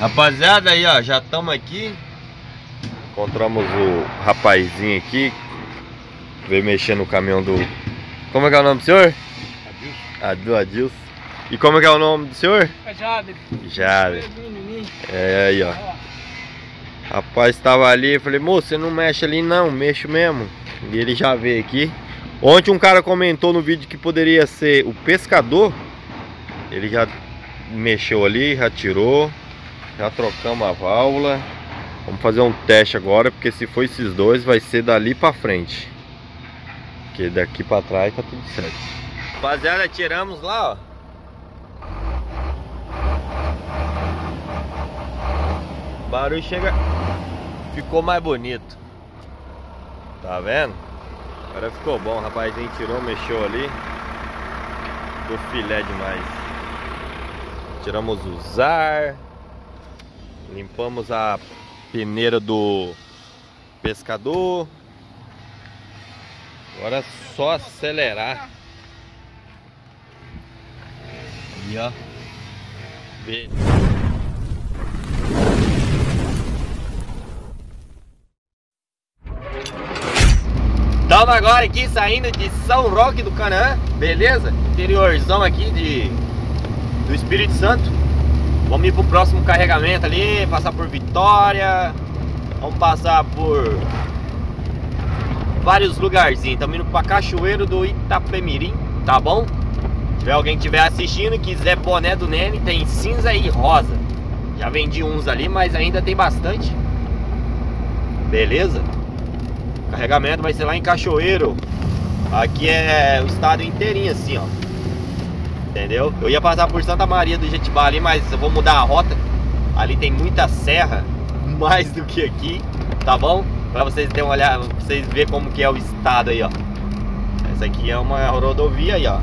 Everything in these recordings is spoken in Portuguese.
Rapaziada aí, ó, já estamos aqui. Encontramos o rapazinho aqui. Veio mexer no caminhão do... Como é que é o nome do senhor? Adilson. Adilson. E como é que é o nome do senhor? É Jade. Jade. É aí, ó. Rapaz estava ali, eu falei, moço, você não mexe ali não, mexo mesmo. E ele já veio aqui. Ontem um cara comentou no vídeo que poderia ser o pescador. Ele já mexeu ali, já tirou. Já trocamos a válvula. Vamos fazer um teste agora, porque se for esses dois, vai ser dali pra frente. Porque daqui pra trás tá tudo certo. Rapaziada, tiramos lá, ó. O barulho chega... Ficou mais bonito. Tá vendo? Agora ficou bom, o rapazinho tirou, mexeu ali. Ficou filé demais. Tiramos o zar. Limpamos a peneira do pescador. Agora é só acelerar. E ó. Beleza. Estamos agora aqui saindo de São Roque do Canaã, beleza? Interiorzão aqui de, do Espírito Santo. Vamos ir pro próximo carregamento ali, passar por Vitória. Vamos passar por vários lugarzinhos. Estamos indo pra Cachoeiro do Itapemirim, tá bom? Se tiver alguém que estiver assistindo e quiser boné do Nene, tem cinza e rosa. Já vendi uns ali, mas ainda tem bastante. Beleza? O carregamento vai ser lá em Cachoeiro. Aqui é o estado inteirinho assim, ó. Entendeu? Eu ia passar por Santa Maria do Jetibá ali, mas eu vou mudar a rota. Ali tem muita serra, mais do que aqui, tá bom? Pra vocês terem uma olhada, pra vocês verem como que é o estado aí, ó. Essa aqui é uma rodovia aí, ó.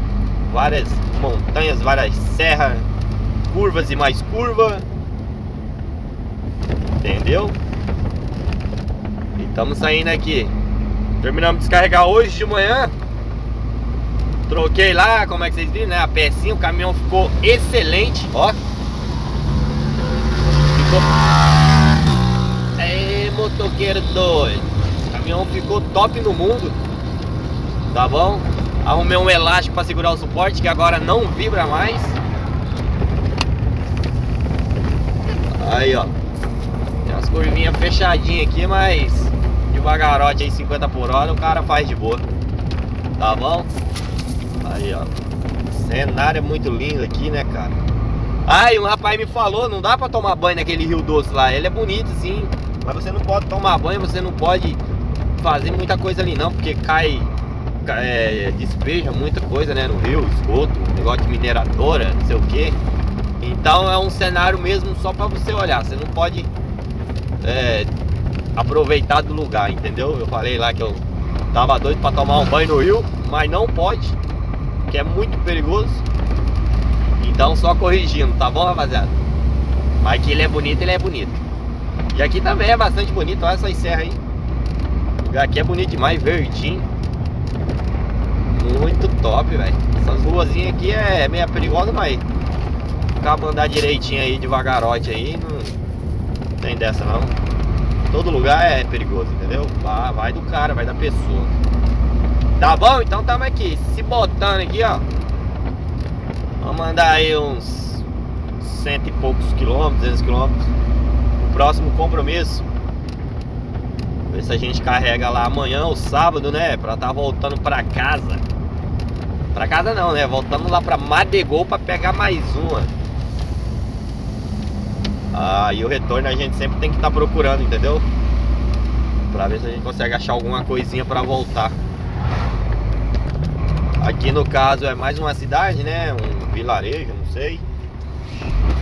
Várias montanhas, várias serras, curvas e mais curva. Entendeu? E estamos saindo aqui. Terminamos de descarregar hoje de manhã. Troquei lá, como é que vocês viram, né? A pecinha, o caminhão ficou excelente, ó. Ficou... Ei, motoqueiro doido. O caminhão ficou top no mundo. Tá bom? Arrumei um elástico para segurar o suporte que agora não vibra mais. Aí, ó. Tem umas curvinhas fechadinhas aqui, mas devagarote aí 50 por hora o cara faz de boa. Tá bom? Aí, ó. Cenário é muito lindo aqui, né, cara? E um rapaz me falou, não dá pra tomar banho naquele rio doce lá. Ele é bonito, sim. Mas você não pode tomar banho, você não pode fazer muita coisa ali não, porque cai, é, despeja muita coisa, né, no rio, esgoto, negócio de mineradora, não sei o que. Então é um cenário mesmo só pra você olhar. Você não pode é, aproveitar do lugar, entendeu? Eu falei lá que eu tava doido pra tomar um banho no rio, mas não pode que é muito perigoso. Então só corrigindo, tá bom, rapaziada? Mas que ele é bonito, ele é bonito. E aqui também é bastante bonito, olha essa serra aí. Aqui é bonito demais, verdinho. Muito top, velho. Essas ruazinhas aqui é meio perigosa, mas acaba andar direitinho aí, devagarote aí, não tem dessa não. Todo lugar é perigoso, entendeu? Vai do cara, vai da pessoa. Tá bom? Então estamos aqui, se botando aqui, ó. Vamos andar aí uns cento e poucos quilômetros, 200 quilômetros. O próximo compromisso. Ver se a gente carrega lá amanhã ou sábado, né? Pra tá voltando pra casa. Pra casa não, né? Voltamos lá pra Madegol pra pegar mais uma. Ah, o retorno a gente sempre tem que estar tá procurando, entendeu? Pra ver se a gente consegue achar alguma coisinha pra voltar. Aqui no caso é mais uma cidade, né? Um vilarejo, não sei.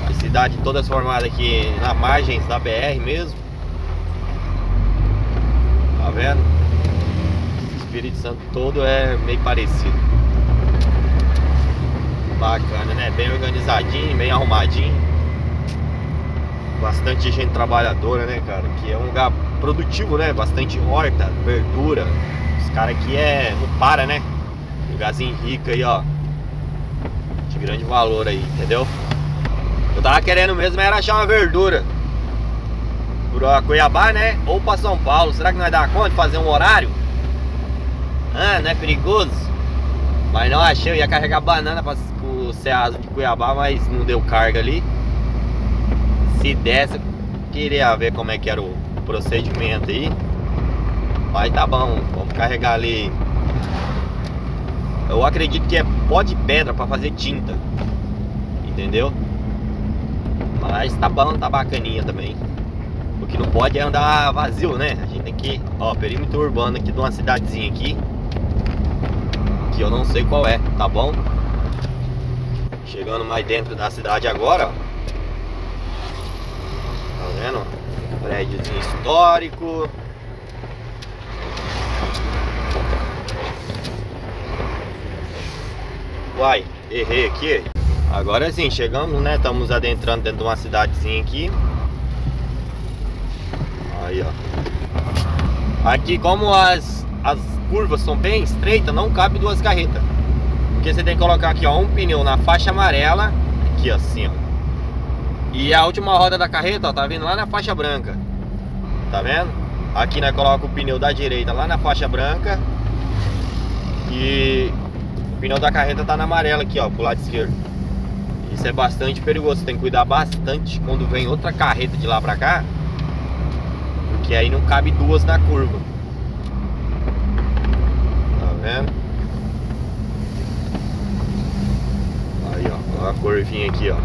A cidade toda formada aqui na margens da BR mesmo. Tá vendo? O Espírito Santo todo é meio parecido. Bacana, né? Bem organizadinho, bem arrumadinho. Bastante gente trabalhadora, né, cara? Que é um lugar produtivo, né? Bastante horta, verdura. Os caras aqui é. não para, né? Lugarzinho rico aí, ó. De grande valor aí, entendeu? Eu tava querendo mesmo era achar uma verdura. Por Cuiabá, né? Ou pra São Paulo. Será que nós dá conta de fazer um horário? Ah, não é perigoso? Mas não achei, eu ia carregar banana para o Ceasa de Cuiabá, mas não deu carga ali. Se desse, eu queria ver como é que era o procedimento aí. Mas tá bom, vamos carregar ali. Eu acredito que é pó de pedra para fazer tinta. Entendeu? Mas tá bom, tá bacaninha também. O que não pode é andar vazio, né? A gente tem que, ó, perímetro urbano aqui de uma cidadezinha aqui que eu não sei qual é, tá bom? Chegando mais dentro da cidade agora, ó. Tá vendo? Prédiozinho histórico. Uai, errei aqui. Agora sim, chegamos, né? Estamos adentrando dentro de uma cidadezinha aqui. Aí, ó. Aqui, como as, as curvas são bem estreitas, não cabe duas carretas. Porque você tem que colocar aqui, ó, um pneu na faixa amarela, aqui assim, ó. E a última roda da carreta, ó, tá vindo lá na faixa branca. Tá vendo? Aqui nós colocamos o pneu da direita lá na faixa branca. E pneu da carreta tá na amarela aqui, ó, pro lado esquerdo. Isso é bastante perigoso, tem que cuidar bastante quando vem outra carreta de lá pra cá. Porque aí não cabe duas na curva vendo? Aí, ó, ó a curvinha aqui, ó.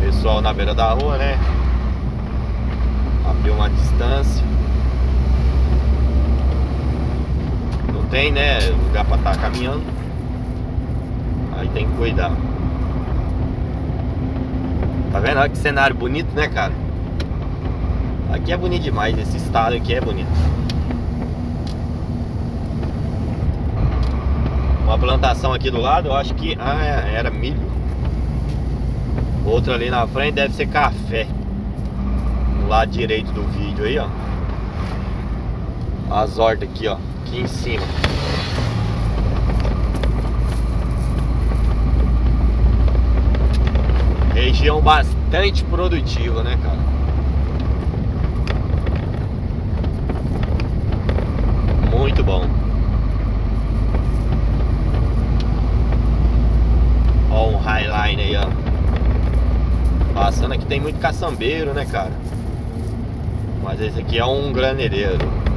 Pessoal na beira da rua, né? Abriu uma distância. Não tem, né? Lugar pra estar tá caminhando. Aí tem que cuidar. Tá vendo? Olha que cenário bonito, né, cara? Aqui é bonito demais, esse estado aqui é bonito. Uma plantação aqui do lado, eu acho que ah, é, era milho. Outra ali na frente deve ser café. No lado direito do vídeo aí, ó. As hortas aqui, ó. Aqui em cima. Região bastante produtiva, né, cara? muito bom. Ó, um Highline aí, ó. Passando aqui tem muito caçambeiro, né, cara? Mas esse aqui é um graneleiro.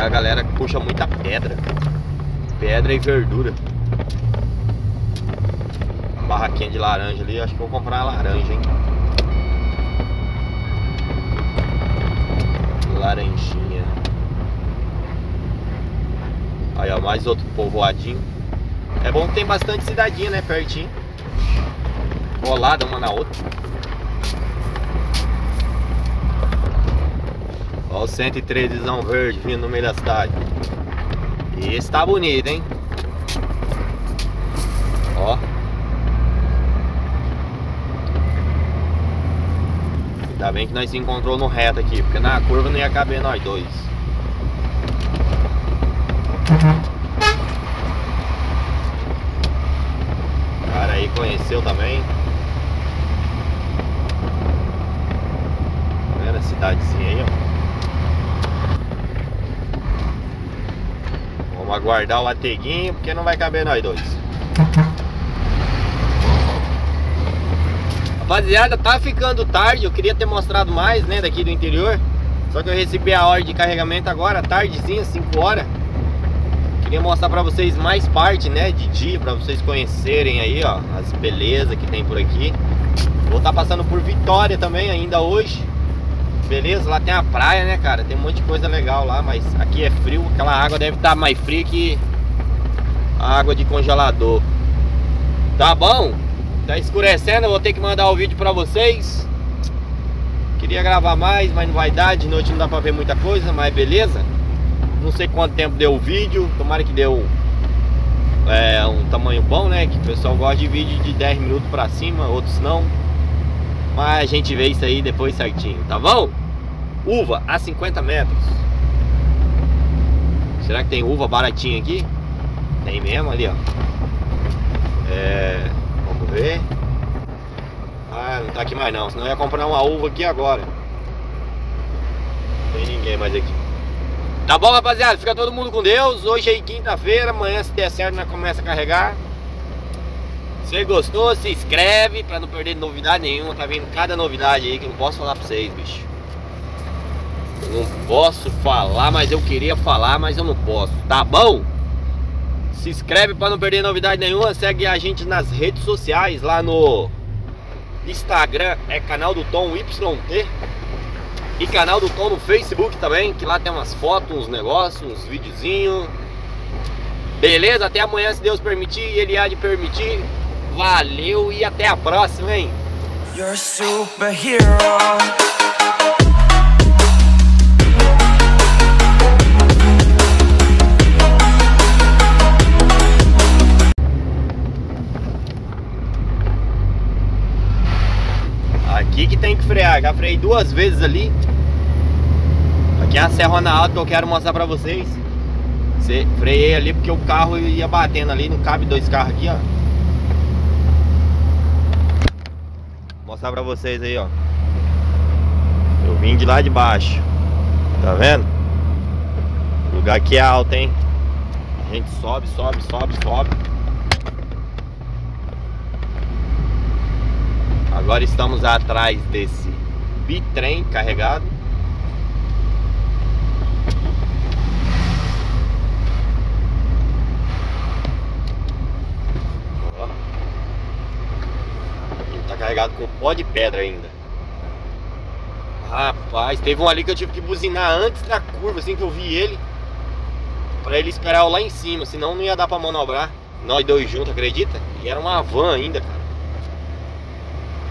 A galera puxa muita pedra. Pedra e verdura barraquinha de laranja ali. Acho que vou comprar uma laranja, hein? Laranjinha. Aí, ó, mais outro povoadinho. É bom que tem bastante cidadinha, né? Pertinho. Colada uma na outra. Ó o 113 verde vindo no meio da cidade. Esse tá bonito, hein? Ó. Ainda bem que nós se encontrou no reto aqui, porque na curva não ia caber nós dois. O cara aí conheceu também. Vendo a cidadezinha aí, ó. Vamos aguardar o ateguinho, porque não vai caber nós dois. Rapaziada, tá ficando tarde, eu queria ter mostrado mais, né, daqui do interior. Só que eu recebi a hora de carregamento agora, tardezinha, 5 horas. Queria mostrar pra vocês mais parte, né, de dia, pra vocês conhecerem aí, ó As belezas que tem por aqui. Vou estar tá passando por Vitória também ainda hoje Beleza, lá tem a praia, né, cara? Tem um monte de coisa legal lá, mas aqui é frio Aquela água deve estar tá mais fria que a água de congelador. Tá bom? Tá escurecendo, eu vou ter que mandar o vídeo pra vocês. Queria gravar mais, mas não vai dar De noite não dá pra ver muita coisa, mas beleza. Não sei quanto tempo deu o vídeo Tomara que deu é, um tamanho bom, né? Que o pessoal gosta de vídeo de 10 minutos pra cima Outros não Mas a gente vê isso aí depois certinho, tá bom? Uva a 50 metros. Será que tem uva baratinha aqui? Tem mesmo ali, ó. É, vamos ver. Ah, não tá aqui mais não. Senão eu ia comprar uma uva aqui agora. Não tem ninguém mais aqui. Tá bom, rapaziada? Fica todo mundo com Deus. Hoje é quinta-feira. Amanhã, se der certo, nós começa a carregar. Se gostou, se inscreve pra não perder novidade nenhuma. Tá vindo cada novidade aí que eu não posso falar pra vocês, bicho. Eu não posso falar, mas eu queria falar, mas eu não posso. Tá bom? Se inscreve para não perder novidade nenhuma. Segue a gente nas redes sociais lá no Instagram é canal do Tom YT e canal do Tom no Facebook também, que lá tem umas fotos, uns negócios, uns videozinhos. Beleza? Até amanhã, se Deus permitir Ele há de permitir. Valeu e até a próxima, hein? You're superhero. Aqui que tem que frear, já freiei duas vezes ali Aqui é a Serrona Alta que eu quero mostrar pra vocês Freiei ali porque o carro ia batendo ali, não cabe dois carros aqui, ó mostrar pra vocês aí, ó Eu vim de lá de baixo Tá vendo? O lugar aqui é alto, hein? A gente sobe, sobe, sobe, sobe Agora estamos atrás desse bitrem carregado. Ele tá carregado com pó de pedra ainda. Rapaz, teve um ali que eu tive que buzinar antes da curva, assim que eu vi ele. Pra ele esperar eu lá em cima, senão não ia dar pra manobrar. Nós dois juntos, acredita? E era uma van ainda, cara.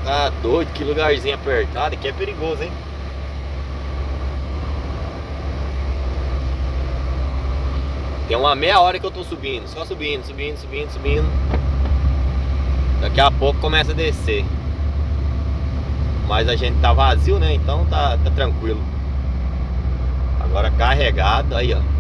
Tá doido, que lugarzinho apertado, aqui é perigoso, hein? Tem uma meia hora que eu tô subindo, só subindo, subindo, subindo, subindo. Daqui a pouco começa a descer. Mas a gente tá vazio, né? Então tá, tá tranquilo. Agora carregado, aí ó.